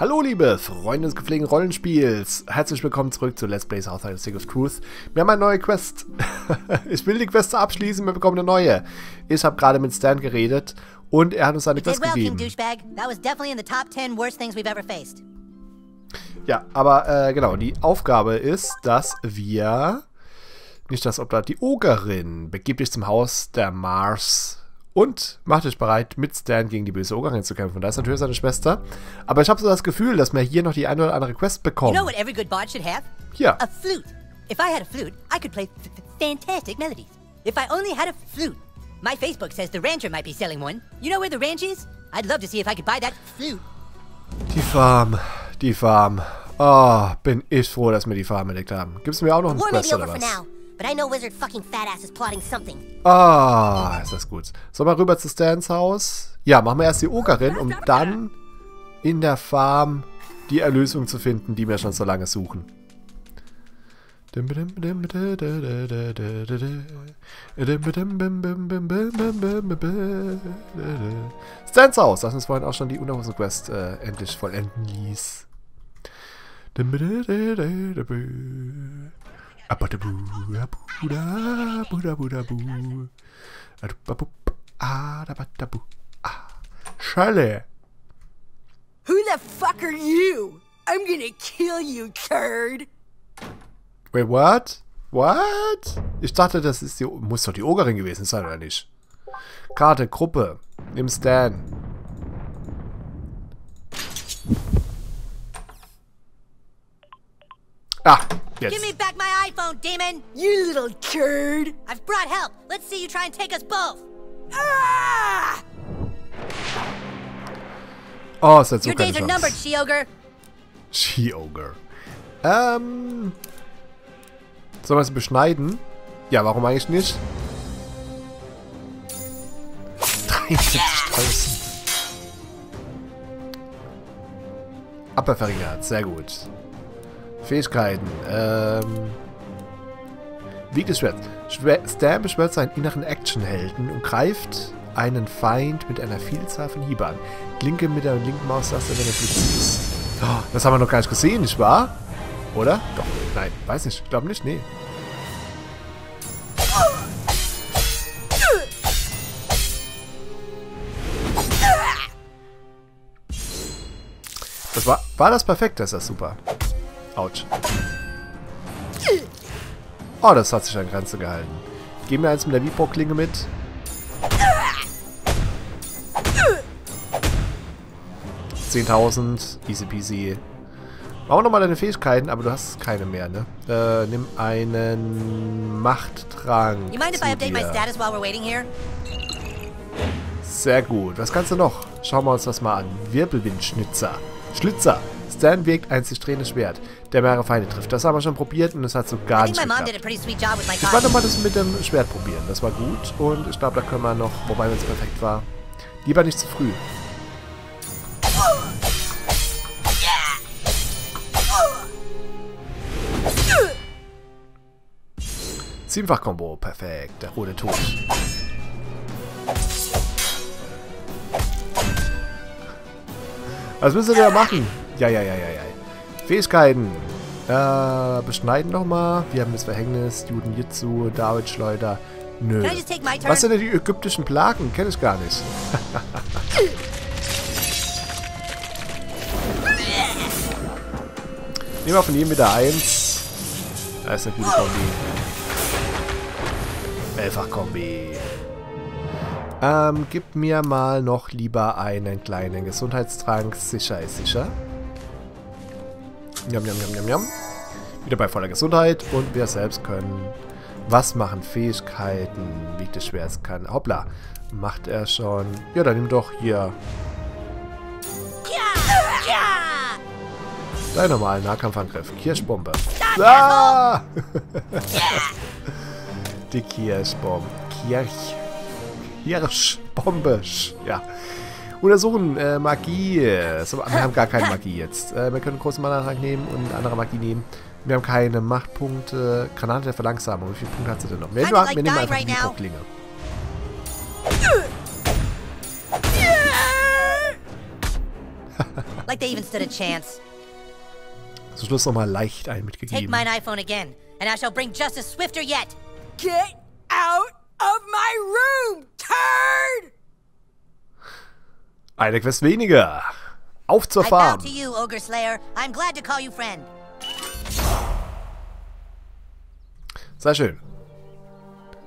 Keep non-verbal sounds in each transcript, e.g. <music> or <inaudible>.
Hallo liebe Freunde des gepflegten Rollenspiels. Herzlich willkommen zurück zu Let's Play Southside Stick of Truth. Wir haben eine neue Quest. <laughs> ich will die Quest abschließen, wir bekommen eine neue. Ich habe gerade mit Stan geredet und er hat uns eine Quest gegeben. Ja, aber äh, genau, die Aufgabe ist, dass wir, nicht das Obdach, die Ogerin, begib dich zum Haus der Mars und macht euch bereit, mit Stan gegen die böse Ogerin zu kämpfen. Da ist natürlich seine Schwester. Aber ich habe so das Gefühl, dass wir hier noch die eine oder andere Quest bekommen. You know what every good bard should have? Hier. A flute. If I had a flute, I could play fantastic melodies. If I only had a flute. My Facebook says the rancher might be selling one. You know where the ranch is? I'd love to see if I could buy that flute. Die Farm. Die Farm. Oh, bin ich froh, dass wir die Farm entdeckt haben. Gibt's mir auch noch eine Quest oder was? But I know Wizard fucking Fatass is plotting something. Ah, ist das gut. Sollen wir rüber zu Stans Haus? Ja, machen wir erst die Ogerin, um dann in der Farm die Erlösung zu finden, die wir schon so lange suchen. Stans Haus, das uns vorhin auch schon die Unterhosen-Quest äh, endlich vollenden ließ. Schale. Who the fuck are you? I'm gonna kill you, turd. Wait, what? What? Ich dachte, das ist die... Muss doch die Ogerin gewesen sein, oder nicht? Karte, Gruppe. Nimm Stan. Ah, Yes. Give me back my iPhone, demon! You little turd! I've brought help. Let's see you try and take us both. Ah! Oh, ist jetzt so Your days are numbered, She-Ogre. She-Ogre. Ähm... Sollen wir es beschneiden? Ja, warum eigentlich nicht? 73.000. Abwehr sehr gut. Fähigkeiten. Ähm. Wiegt des Schwerts. Stan beschwört seinen inneren Actionhelden und greift einen Feind mit einer Vielzahl von Hiebe an. Klinke mit der linken Maustaste, wenn er Blitz ist. Oh, das haben wir noch gar nicht gesehen, nicht wahr? Oder? Doch. Nein, weiß nicht. Ich glaube nicht. Nee. Das war, war das perfekt, das ist super. Autsch. Oh, das hat sich an Grenze gehalten. Geben wir eins mit der Vipro-Klinge mit. Zehntausend. Easy peasy. Machen wir nochmal deine Fähigkeiten, aber du hast keine mehr, ne? Äh, nimm einen Machttrank. Sehr gut. Was kannst du noch? Schauen wir uns das mal an. Wirbelwindschnitzer. Schlitzer. Stan wirkt ein sich drehendes Schwert, der mehrere Feinde trifft. Das haben wir schon probiert und es hat so gar nicht geklappt. Ich wollte mal das mit dem Schwert probieren. Das war gut und ich glaube, da können wir noch, wobei es perfekt war, lieber nicht zu früh. Siebenfach-Kombo, perfekt. Der rote Tod. Was müssen wir da machen? Ja, ja, ja, ja, ja. Fähigkeiten. Äh, beschneiden nochmal. Wir haben das Verhängnis, Juden Jitsu, David Schleuder. Nö. Was sind denn die ägyptischen Plagen? Kenne ich gar nicht. <laughs> Nehmen wir von jedem wieder eins. Da ist eine gute Kombi. Mehrfach-Kombi. Ähm, gib mir mal noch lieber einen kleinen Gesundheitstrank. Sicher ist sicher. Jam, jam, jam, jam, jam. Wieder bei voller Gesundheit und wir selbst können was machen? Fähigkeiten, wiegt es schwer es kann. Hoppla. Macht er schon. Ja, dann nimm doch hier. Dein normalen Nahkampfangriff. Kirschbombe. Ah! <laughs> Die Kirschbombe. Kirch. Kirschbombe. Ja. Untersuchen äh, Magie. So, wir haben gar keine Magie jetzt. Äh, wir können einen großen Mana-Trank nehmen und eine andere Magie nehmen. Wir haben keine Machtpunkte. Granate der Verlangsamung. Wie viele Punkte hat sie denn noch? Wir, wir, wir nehmen einfach die Mikro-Klinge. <laughs> like they even stood a chance. Zum Schluss nochmal leicht ein Take mitgegeben. mine iPhone again, and I shall bring justice swifter yet. Get out of my room, turd! Eine Quest weniger. Auf zur Farm. you. Sehr schön.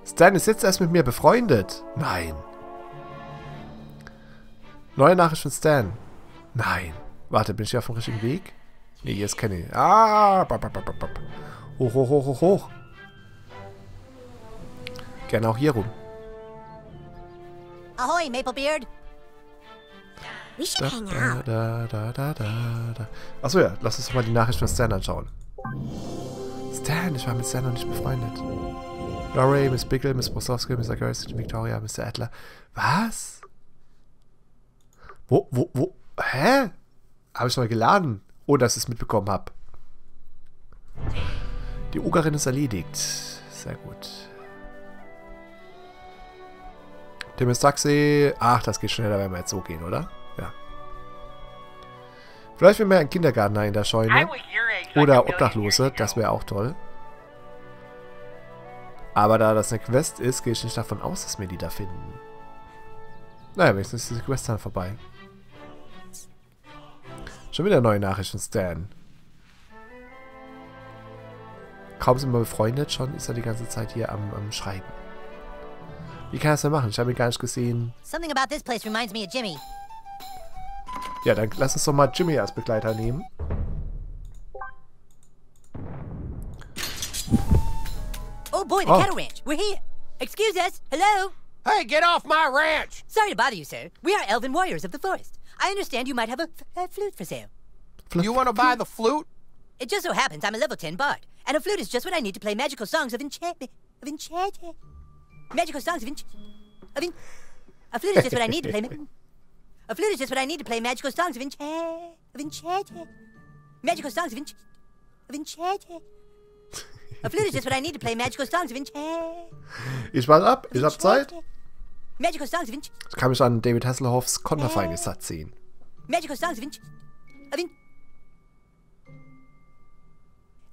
Stan ist jetzt erst mit mir befreundet. Nein. Neue Nachricht von Stan. Nein. Warte, bin ich auf dem richtigen Weg? Nee, jetzt kenne ich. Ah, bap, bap, bap, bap. Hoch, hoch, hoch, hoch, hoch. Gerne auch hier rum. Ahoy, Maplebeard. We should Da, hang out. da, da, da, da, da. Achso, ja. Lass uns doch mal die Nachricht von Stan anschauen. Stan, ich war mit Stan noch nicht befreundet. Laurie, Miss Bickle, Miss Brosowski, Mr. Gerst, Victoria, Mr. Adler. Was? Wo, wo, wo? Hä? Habe ich mal geladen, ohne dass ich es mitbekommen habe. Die Ogerin ist erledigt. Sehr gut. Dem ist Taxi. Ach, das geht schneller, wenn wir jetzt so gehen, oder? Vielleicht will mehr ein Kindergärtner in der Scheune. Oder Obdachlose, das wäre auch toll. Aber da das eine Quest ist, gehe ich nicht davon aus, dass wir die da finden. Naja, wenigstens ist diese Quest dann vorbei. Schon wieder neue Nachrichten, Stan. Kaum sind wir befreundet, schon ist er die ganze Zeit hier am, am Schreiben. Wie kann er das denn machen? Ich habe ihn gar nicht gesehen. Something about this place reminds me of Jimmy. Ja, dann lass uns doch mal Jimmy als Begleiter nehmen. Oh boy, the Oh. cattle ranch. We're here. Excuse us. Hello. Hey, get off my ranch! Sorry to bother you, sir. We are elven warriors of the forest. I understand you might have a flute for sale. You want to buy the flute? It just so happens I'm a level 10 bard, and a flute is just what I need to play magical songs of enchantment. Of enchantment. Magical songs of enchantment. Of en- a flute is just what I need to play... <laughs> a flute is just what I need to play magical songs. Of enchantment. Magical songs. Of enchantment. A flute is just what I need to play magical songs of enchant... Ich warte ab, ich hab Zeit. Magical songs of ench... Ich kann mich an David Hasselhoffs konterfeine Satz sehen. Magical songs of ench... Of en...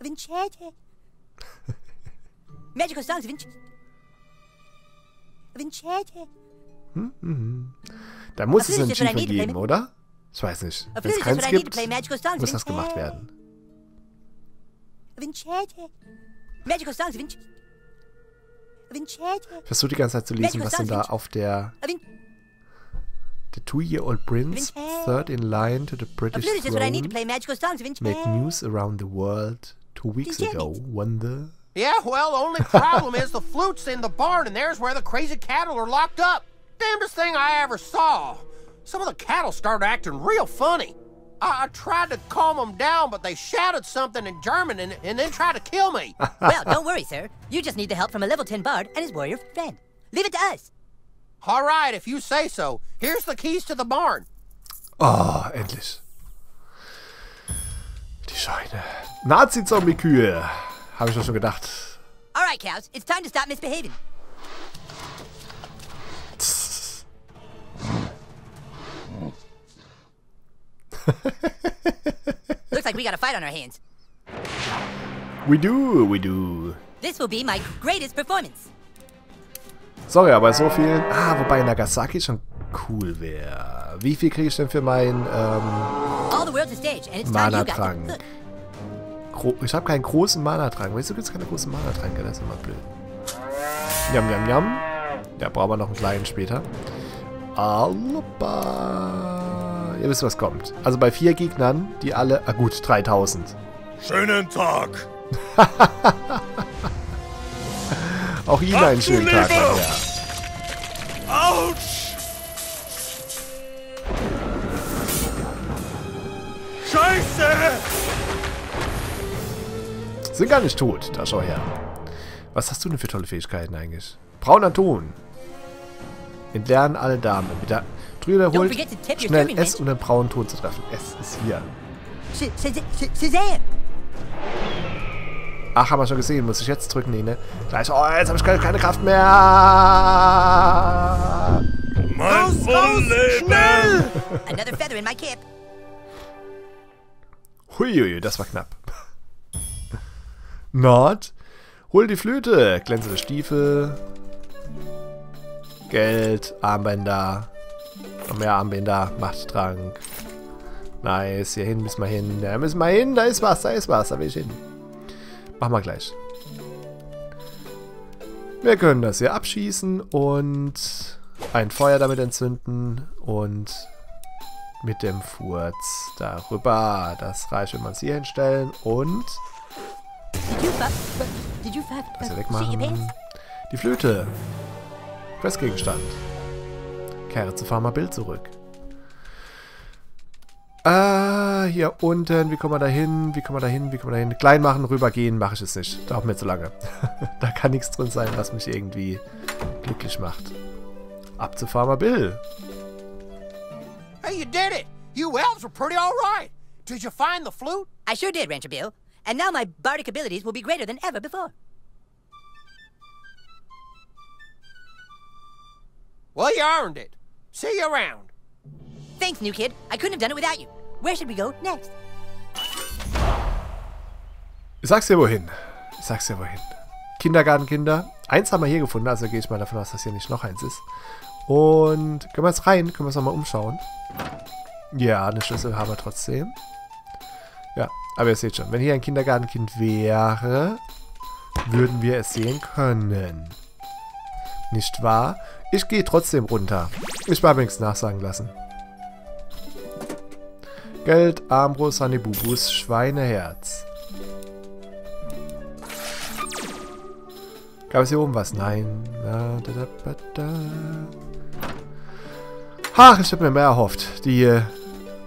Of enchanted. <laughs> Magical songs of ench... Of enchanted. Da muss es einen play geben, oder? Ich weiß nicht. Wenn es keins gibt, muss das gemacht werden. Ich versuche die ganze Zeit zu lesen, was denn da auf der en... The two-year-old prince, third in line to the British throne, made news around the world two weeks ago. When the... Yeah, well, only problem is the flute's in the barn, and there's where the crazy cattle are locked up. Damnedest thing I ever saw. Some of the cattle started acting real funny. I, I tried to calm them down, but they shouted something in German and, and then tried to kill me. <laughs> well, don't worry, sir. You just need the help from a level 10 bard and his warrior friend. Leave it to us. All right, if you say so. Here's the keys to the barn. Ah, Oh, endlich. Die Scheune. Nazi-Zombie-Kühe. Habe ich doch schon gedacht. All right, cows. It's time to stop misbehaving. Looks like we got a fight on our hands. We do, we do. This will be my greatest performance. Sorry, aber so viel... Ah, wobei Nagasaki schon cool wäre. Wie viel kriege ich denn für meinen ähm, Mana-Trank? ich habe keinen großen Mana-Trank. Du, gibt es keine großen Mana-Tränke? Das ist immer blöd. Jam, jam, jam. Ja, brauchen wir noch einen kleinen später. Aber... Ihr wisst, was kommt. Also bei vier Gegnern, die alle... Ah gut, 3000. Schönen Tag. <laughs> Auch Ihnen einen schönen Tag, mein Herr. Autsch! Scheiße! Sind gar nicht tot, da schau her. Was hast du denn für tolle Fähigkeiten eigentlich? Brauner Ton. Entlernen alle Damen. Wieder drüber Don't holt, schnell S, um den braunen Ton zu treffen. S ist hier. Ach, haben wir schon gesehen. Muss ich jetzt drücken? Nee, ne? Gleich. Oh, jetzt habe ich keine, keine Kraft mehr. Mein Leben! Another feather in my cap. Huiui, das war knapp. <laughs> Nord, hol die Flöte, glänzende Stiefel, Geld, Armbänder, noch mehr Armbänder, Machttrank. Nice, hier hin müssen wir hin. Da müssen wir hin, da ist was, da ist was, da will ich hin. Machen wir gleich. Wir können das hier abschießen und ein Feuer damit entzünden und mit dem Furz darüber. Das reicht, wenn wir uns hier hinstellen und your wegmachen. Die Flöte. Questgegenstand. Kehre zu Farmer Bill zurück. Ah, hier unten. Wie kommen wir da hin? Wie kommen wir da hin? Wie kommen wir da hin? Klein machen, rübergehen, mache ich es nicht. Dauert mir zu lange. <laughs> da kann nichts drin sein, was mich irgendwie glücklich macht. Ab zu Farmer Bill. Hey, you did it! You elves were pretty all right. Did you find the flute? I sure did, Rancher Bill. And now my bardic abilities will be greater than ever before. Well, you earned it. See you around. Thanks, new kid. I couldn't have done it without you. Where should we go next? Ich sag's dir wohin. Ich sag's dir wohin. Kindergartenkinder. Eins haben wir hier gefunden, also gehe ich mal davon aus, dass hier nicht noch eins ist. Und können wir jetzt rein? Können wir uns nochmal umschauen? Ja, eine Schlüssel haben wir trotzdem. Ja, aber ihr seht schon, wenn hier ein Kindergartenkind wäre, würden wir es sehen können. Nicht wahr? Ich gehe trotzdem runter. Ich war übrigens nachsagen lassen. Geld, Armbrust, Hanebubus, Schweineherz. Gab es hier oben was? Nein. Na. Ach, ich habe mir mehr erhofft. Die äh,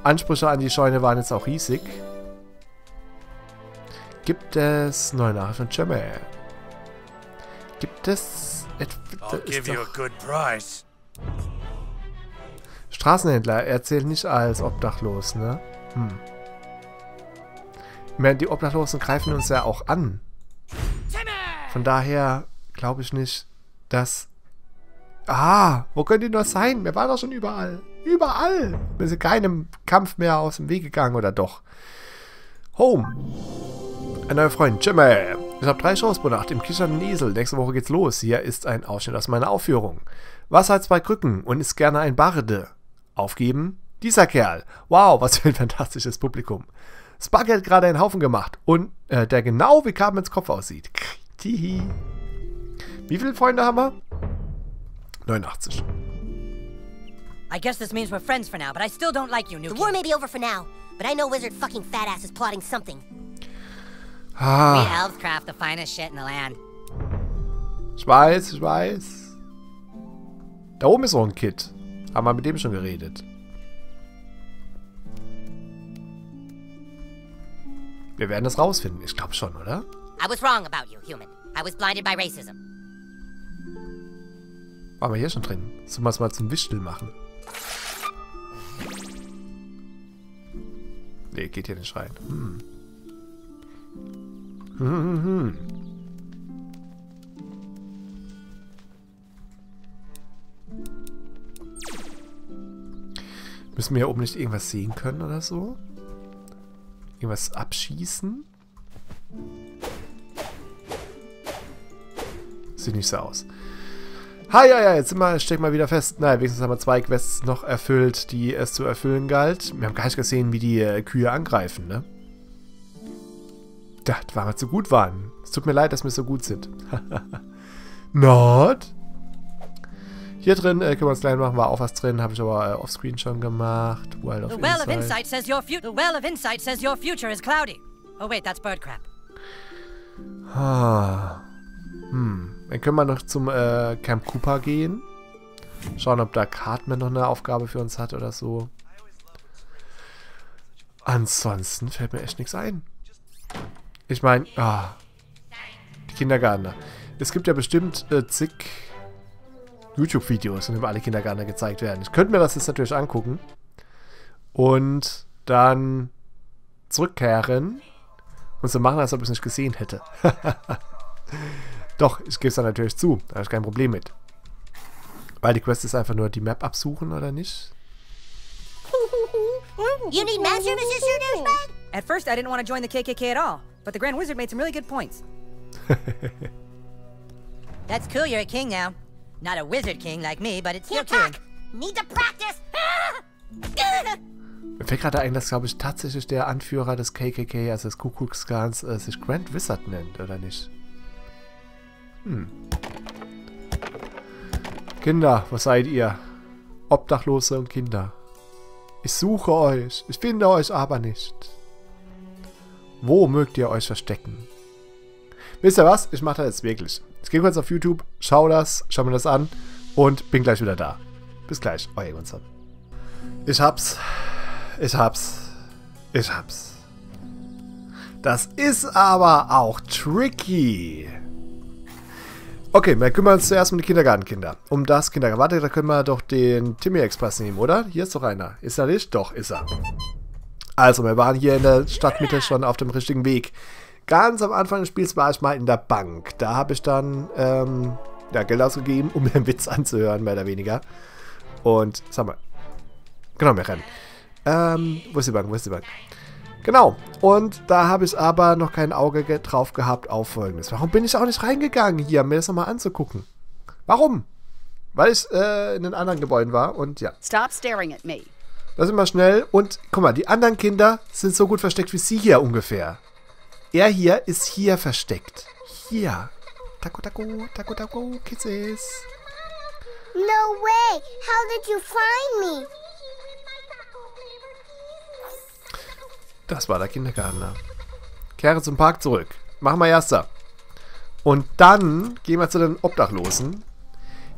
Ansprüche an die Scheune waren jetzt auch riesig. Gibt es neue Nachrichten? Gibt es etwa... I'll give you a good price. Straßenhändler, er zählt nicht als obdachlos, ne? Hm. Ich meine, die Obdachlosen greifen uns ja auch an. Von daher glaube ich nicht, dass... Ah, wo können die nur sein? Wir waren doch schon überall. Überall. Wir sind keinem Kampf mehr aus dem Weg gegangen, oder doch? Home. Ein neuer Freund, Jimmy. Ich habe drei Shows pro Nacht im Kichernden Esel. Nächste Woche geht's los. Hier ist ein Ausschnitt aus meiner Aufführung. Wasser hat zwei Krücken und ist gerne ein Barde. Aufgeben? Dieser Kerl. Wow, was für ein <laughs> fantastisches Publikum. Sparky hat gerade einen Haufen gemacht und äh, der genau wie Cartmans Kopf aussieht. Tihi. Wie viele Freunde haben wir? 89. I guess this means we're friends for now, but I still don't like you, new The war may be over for now, but I know Wizard fucking fat ass is plotting something. We Ah, elves craft the finest shit in the land. ich weiß, ich weiß. Da oben ist auch ein Kid. Haben wir mit dem schon geredet. Wir werden das rausfinden. Ich glaube schon, oder? I was wrong about you, human. I was blinded by racism. Waren wir hier schon drin? Sollen wir es mal zum Wischtel machen? Nee, geht hier nicht rein. Hm. Müssen wir hier oben nicht irgendwas sehen können oder so? Irgendwas abschießen? Sieht nicht so aus. Ha, ja, ja, jetzt stecken wir wieder fest. Na, wenigstens haben wir zwei Quests noch erfüllt, die es zu erfüllen galt. Wir haben gar nicht gesehen, wie die äh, Kühe angreifen, ne? Weil wir zu gut waren. Es tut mir leid, dass wir so gut sind. <laughs> Not? Hier drin äh, können wir uns klein machen, war auch was drin, habe ich aber äh, offscreen schon gemacht. Wild of The well of Insight. insight says your future. The well of insight says your future is cloudy. Oh wait, that's bird crap. Ah. Hm. Dann können wir noch zum äh, Camp Cooper gehen. Schauen, ob da Cartman noch eine Aufgabe für uns hat oder so. Ansonsten fällt mir echt nichts ein. Ich meine, ah, die Kindergärtner. Es gibt ja bestimmt äh, zig YouTube-Videos, in denen alle Kindergärtner gezeigt werden. Ich könnte mir das jetzt natürlich angucken und dann zurückkehren und so machen, als ob ich es nicht gesehen hätte. <laughs> Doch, ich gebe es dann natürlich zu. Da habe ich kein Problem mit. Weil die Quest ist einfach nur die Map absuchen, oder nicht? <laughs> You need math services, you douchebag? At first, I didn't want to join the KKK at all, but the Grand Wizard made some really good points. <laughs> That's cool, you're a king now. Not a wizard king like me, but it's still talk. Need to practice. <laughs> Mir fällt gerade ein, dass, glaube ich, tatsächlich der Anführer des KKK, also des Ku Klux Klans, äh, sich Grand Wizard nennt, oder nicht? Hm. Kinder, wo seid ihr? Obdachlose und Kinder. Ich suche euch. Ich finde euch aber nicht. Wo mögt ihr euch verstecken? Wisst ihr was? Ich mache das jetzt wirklich. Ich gehe kurz auf YouTube, schau das, schau mir das an und bin gleich wieder da. Bis gleich, euer Egonson. Ich hab's. Ich hab's. Ich hab's. Das ist aber auch tricky. Okay, wir kümmern uns zuerst um die Kindergartenkinder. Um das Kindergarten. Warte, da können wir doch den Timmy Express nehmen, oder? Hier ist doch einer. Ist er nicht? Doch, ist er. Also, wir waren hier in der Stadtmitte schon auf dem richtigen Weg. Ganz am Anfang des Spiels war ich mal in der Bank. Da habe ich dann ähm, ja, Geld ausgegeben, um mir einen Witz anzuhören, mehr oder weniger. Und, sag mal. Genau, wir rennen. Ähm, wo ist die Bank? Wo ist die Bank? Genau. Und da habe ich aber noch kein Auge ge drauf gehabt auf folgendes. Warum bin ich auch nicht reingegangen hier, mir das nochmal anzugucken? Warum? Weil ich äh, in den anderen Gebäuden war und ja. Stop staring at me. Da sind wir schnell. Und guck mal, die anderen Kinder sind so gut versteckt wie sie hier ungefähr. Er hier ist hier versteckt. Hier. Taco, taco, taco, taco, kisses. No way. How did you find me? Das war der Kindergärtner. Kehre zum Park zurück. Machen wir erster. Und dann gehen wir zu den Obdachlosen,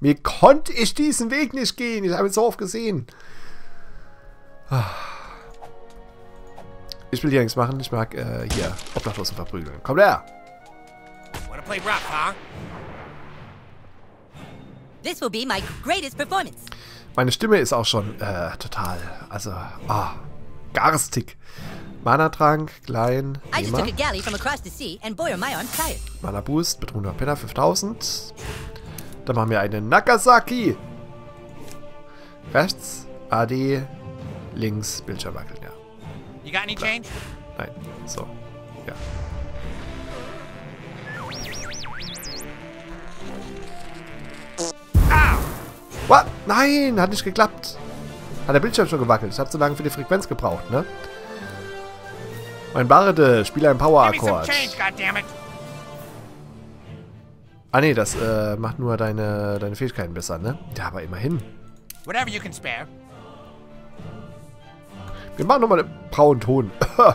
Mir konnte ich diesen Weg nicht gehen. Ich habe es so oft gesehen. Ich will hier nichts machen. Ich mag äh, hier Obdachlosen verprügeln. Komm her! Meine Stimme ist auch schon äh, total, also, ah, garstig. Mana-Trank, klein, Mana Boost, mit 100 Penner, 5000. Dann machen wir einen Nagasaki. Rechts, AD, links, Bildschirm wackeln, ja. You got any change? Nein, so, ja. What? Nein, hat nicht geklappt. Hat der Bildschirm schon gewackelt. Ich habe zu lange für die Frequenz gebraucht, ne? Mein Barde, spiele ein Give me some Power-Akkord. Ah ne, das äh, macht nur deine, deine Fähigkeiten besser, ne? Ja, aber immerhin. Whatever you can spare. Wir machen nochmal den braunen Ton. <laughs>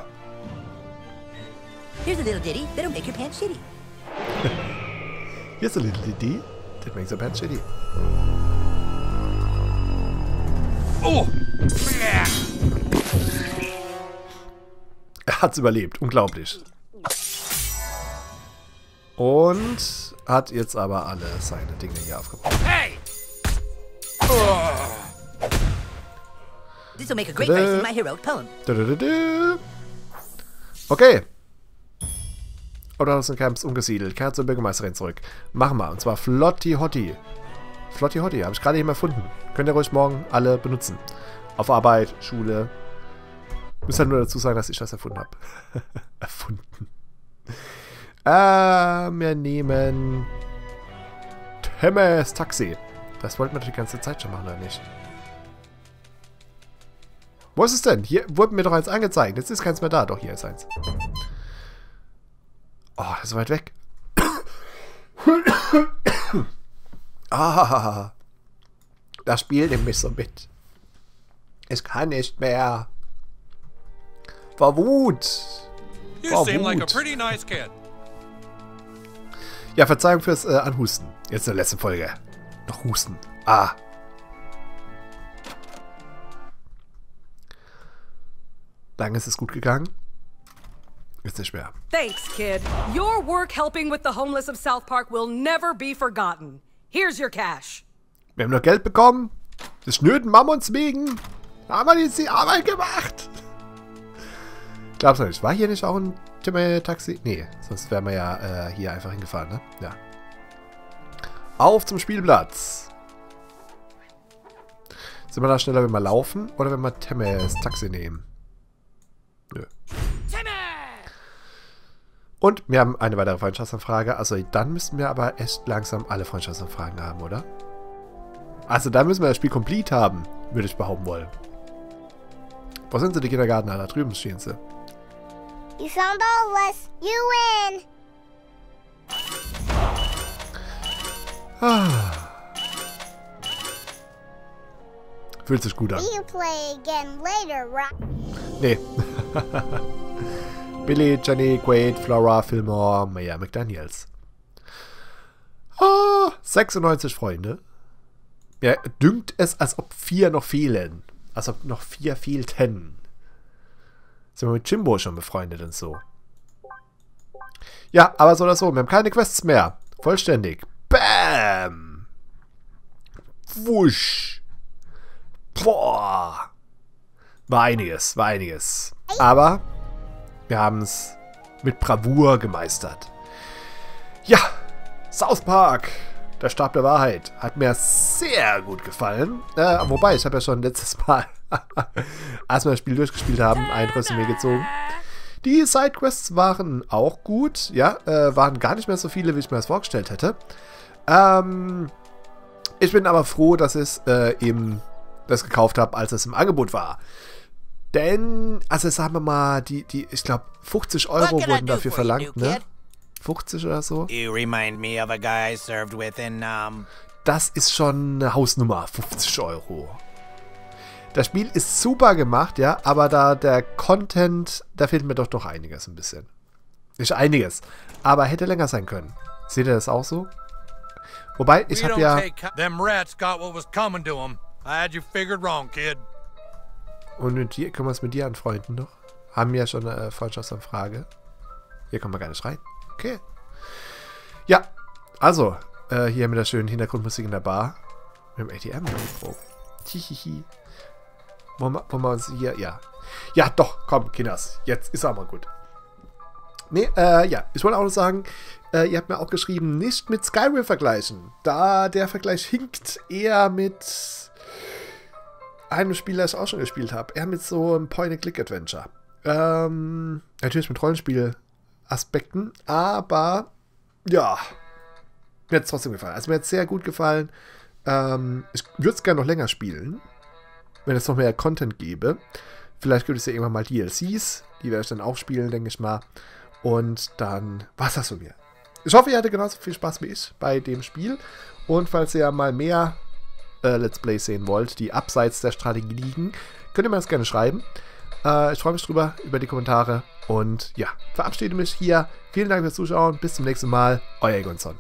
Here's a little ditty that'll make your pants shitty. <laughs> Here's a little ditty that makes a bad shitty. Oh! Yeah. Er hat's überlebt. Unglaublich. Und hat jetzt aber alle seine Dinge hier aufgebaut. Hey! This will make a great verse in my heroic poem. Okay. Oder sind Camps umgesiedelt. Kehr zur Bürgermeisterin zurück. Machen wir. Und zwar Flotti Hotti. Flotti Hotti. Habe ich gerade eben erfunden. Könnt ihr ruhig morgen alle benutzen. Auf Arbeit, Schule. Müsst halt nur dazu sagen, dass ich das erfunden habe. <laughs> erfunden. Äh, wir nehmen Temmes Taxi. Das wollten wir doch die ganze Zeit schon machen, oder nicht? Wo ist es denn? Hier wurde mir doch eins angezeigt. Jetzt ist keins mehr da. Doch, hier ist eins. Oh, das ist weit weg. <coughs> ah, das Spiel nimmt mich so mit. Ich kann nicht mehr. Vor Wut. You Vor seem like a Wut. pretty nice kid. Ja, Verzeihung fürs äh, Anhusten. Jetzt in der letzten Folge. Noch Husten. Ah. Lange ist es gut gegangen. Jetzt nicht mehr. Thanks, kid. Your work helping with the homeless of South Park will never be forgotten. Here's your cash. Wir haben noch Geld bekommen. Des schnöden Mammons wegen. Da haben wir jetzt die Arbeit gemacht. Glaubst nicht? War hier nicht auch ein Taxi? Nee, sonst wären wir ja äh, hier einfach hingefahren, ne? Ja. Auf zum Spielplatz. Sind wir da schneller, wenn wir laufen oder wenn wir Temmes Taxi nehmen? Nö. Und wir haben eine weitere Freundschaftsanfrage. Also dann müssten wir aber echt langsam alle Freundschaftsanfragen haben, oder? Also da müssen wir das Spiel complete haben, würde ich behaupten wollen. Wo sind sie, die Kindergarten? Da drüben stehen sie. You found all of us. You win. <sighs> Fühlt sich gut an. You play again later, right? Nee. <laughs> Billy, Jenny, Quaid, Flora, Fillmore, Maya McDaniels. Ah, 96 Freunde. Ja, dünkt es, als ob vier noch fehlen. Als ob noch vier fehlten. Sind wir mit Jimbo schon befreundet und so. Ja, aber so oder so. Wir haben keine Quests mehr. Vollständig. Bam! Wusch! Boah! War einiges, war einiges. Aber wir haben es mit Bravour gemeistert. Ja, South Park, der Stab der Wahrheit, hat mir sehr gut gefallen. Äh, wobei, ich habe ja schon letztes Mal, <laughs> als wir das Spiel durchgespielt haben, ein Resümee gezogen. Die Sidequests waren auch gut, ja, äh, waren gar nicht mehr so viele, wie ich mir das vorgestellt hätte. Ähm, ich bin aber froh, dass ich äh, eben das gekauft habe, als es im Angebot war. Denn, also sagen wir mal, die, die ich glaube, 50 Euro wurden dafür verlangt, ne? Kid? 50 oder so. You remind me of a guy I served with in, um, Das ist schon eine Hausnummer, 50 Euro. Das Spiel ist super gemacht, ja, aber da der Content, da fehlt mir doch doch einiges ein bisschen. Nicht einiges, aber hätte länger sein können. Seht ihr das auch so? Wobei, ich habe don't ja... take them rats got what was coming to them. I had you figured wrong, kid. Und mit dir, können wir es mit dir anfreunden noch? Haben wir ja schon eine Freundschaftsanfrage. Hier kommen wir gar nicht rein. Okay. Ja, also, äh, hier mit der schönen Hintergrundmusik in der Bar. Mit dem ATM. Oh. Hihihi. Wollen wir, wollen wir uns hier, ja. Ja, doch, komm, Kinders. Jetzt ist auch mal gut. Nee, äh, ja, ich wollte auch noch sagen, äh, ihr habt mir auch geschrieben, nicht mit Skyrim vergleichen. Da der Vergleich hinkt eher mit einem Spiel, das ich auch schon gespielt habe. Eher mit so einem Point-and-Click-Adventure. Ähm, natürlich mit Rollenspiel-Aspekten, aber ja, mir hat es trotzdem gefallen. Also mir hat es sehr gut gefallen. Ähm, ich würde es gerne noch länger spielen, wenn es noch mehr Content gäbe. Vielleicht gibt es ja irgendwann mal DLCs, die werde ich dann auch spielen, denke ich mal. Und dann war es das von mir. Ich hoffe, ihr hattet genauso viel Spaß wie ich bei dem Spiel. Und falls ihr mal mehr äh, Let's Plays sehen wollt, die abseits der Strategie liegen, könnt ihr mir das gerne schreiben. Äh, ich freue mich drüber, über die Kommentare. Und ja, verabschiede mich hier. Vielen Dank fürs Zuschauen. Bis zum nächsten Mal. Euer Egonson.